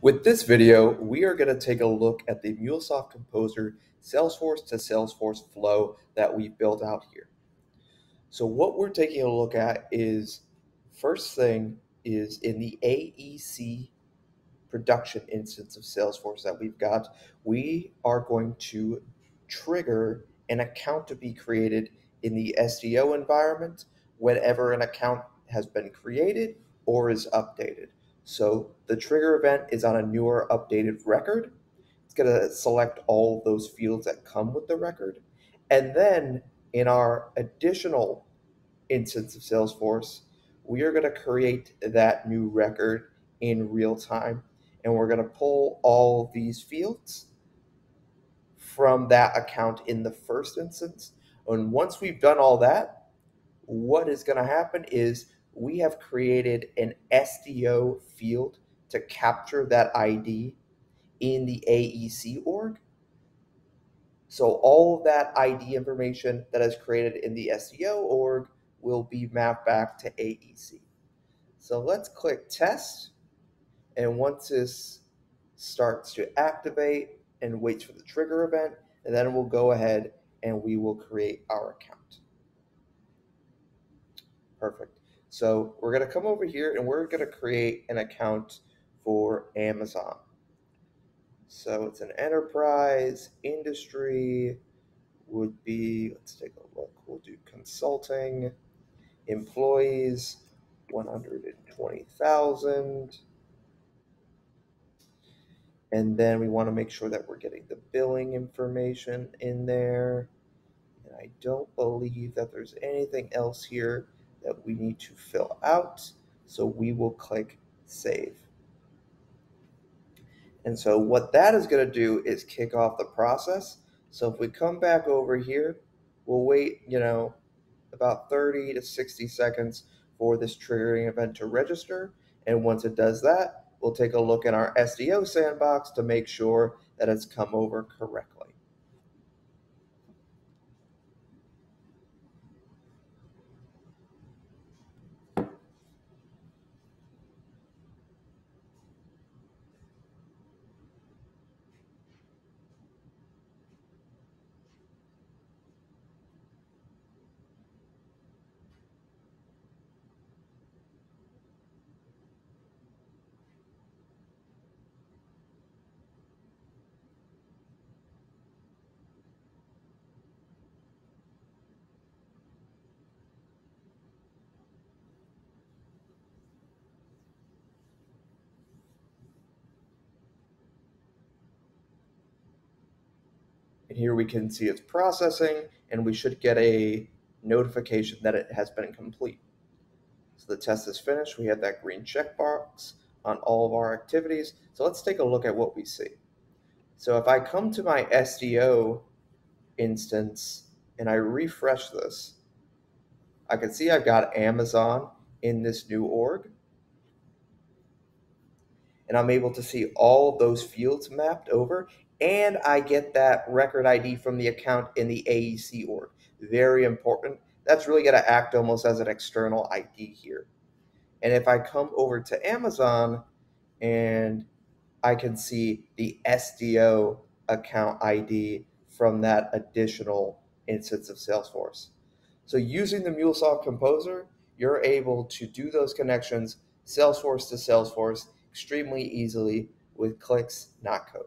With this video, we are going to take a look at the MuleSoft Composer Salesforce to Salesforce flow that we've built out here. So what we're taking a look at is, first thing is in the AEC production instance of Salesforce that we've got, we are going to trigger an account to be created in the SDO environment whenever an account has been created or is updated. So the trigger event is on a newer updated record. It's going to select all those fields that come with the record. And then in our additional instance of Salesforce, we are going to create that new record in real time. And we're going to pull all these fields from that account in the first instance. And once we've done all that, what is going to happen is we have created an SDO field to capture that ID in the AEC org. So all of that ID information that is created in the SDO org will be mapped back to AEC. So let's click test. And once this starts to activate and waits for the trigger event, and then we'll go ahead and we will create our account. Perfect. So we're going to come over here and we're going to create an account for Amazon. So it's an enterprise industry would be, let's take a look. We'll do consulting, employees, 120,000. And then we want to make sure that we're getting the billing information in there. And I don't believe that there's anything else here that we need to fill out. So we will click save. And so what that is going to do is kick off the process. So if we come back over here, we'll wait, you know, about 30 to 60 seconds for this triggering event to register. And once it does that, we'll take a look in our SDO sandbox to make sure that it's come over correctly. Here we can see it's processing and we should get a notification that it has been complete. So the test is finished. We have that green checkbox on all of our activities. So let's take a look at what we see. So if I come to my SDO instance and I refresh this, I can see I've got Amazon in this new org. And I'm able to see all those fields mapped over and I get that record ID from the account in the AEC org. Very important. That's really going to act almost as an external ID here. And if I come over to Amazon and I can see the SDO account ID from that additional instance of Salesforce. So using the MuleSoft Composer, you're able to do those connections Salesforce to Salesforce extremely easily with clicks, not code.